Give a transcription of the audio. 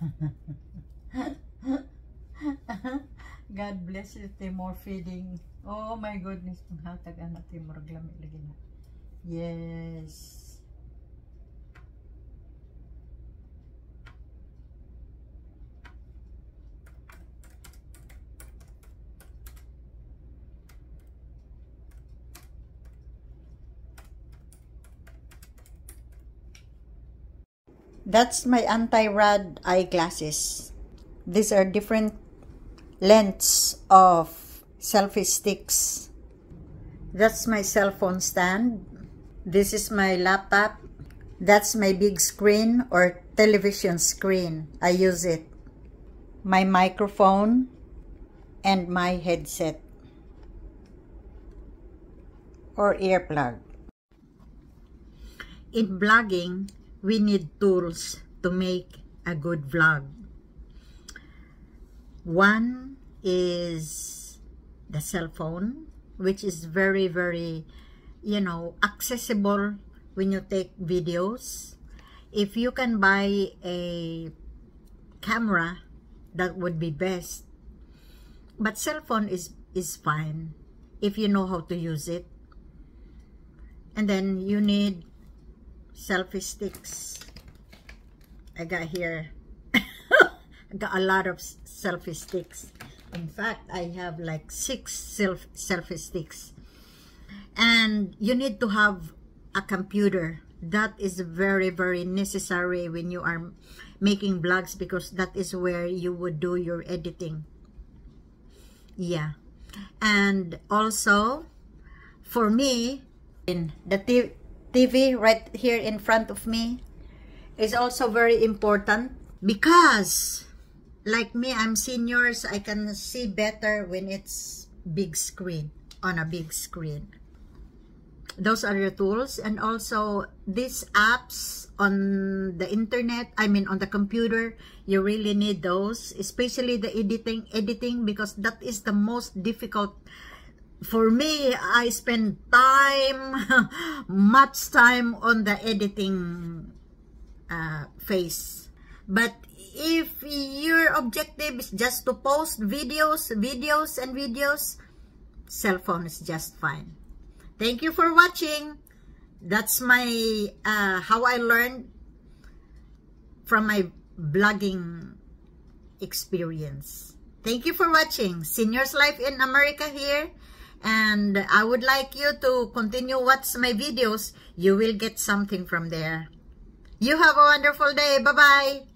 God bless you, Timor feeding. Oh my goodness, panghatag anak Timor glami lagi na. Yes. That's my anti-rad eyeglasses. These are different lengths of selfie sticks. That's my cell phone stand. This is my laptop. That's my big screen or television screen. I use it. My microphone and my headset or earplug. In vlogging, we need tools to make a good vlog. One is the cell phone, which is very, very, you know, accessible when you take videos. If you can buy a camera, that would be best. But cell phone is, is fine if you know how to use it. And then you need selfie sticks. I got here, I got a lot of selfie sticks. In fact, I have like six self selfie sticks. And you need to have a computer. That is very, very necessary when you are making vlogs because that is where you would do your editing. Yeah. And also, for me, in the TV right here in front of me is also very important because like me, I'm seniors, I can see better when it's big screen, on a big screen. Those are the tools and also these apps on the internet, I mean on the computer, you really need those, especially the editing, editing because that is the most difficult for me, I spend time, much time on the editing uh, phase. But if your objective is just to post videos, videos, and videos, cell phone is just fine. Thank you for watching. That's my, uh, how I learned from my vlogging experience. Thank you for watching. Seniors Life in America here and I would like you to continue watch my videos. You will get something from there. You have a wonderful day. Bye-bye.